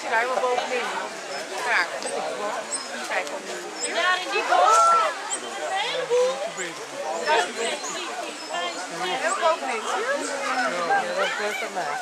zijn we bovenin. Ja, kijk op. Ja, in die boot. Heel bovenin. Ja, dat is best aan mij.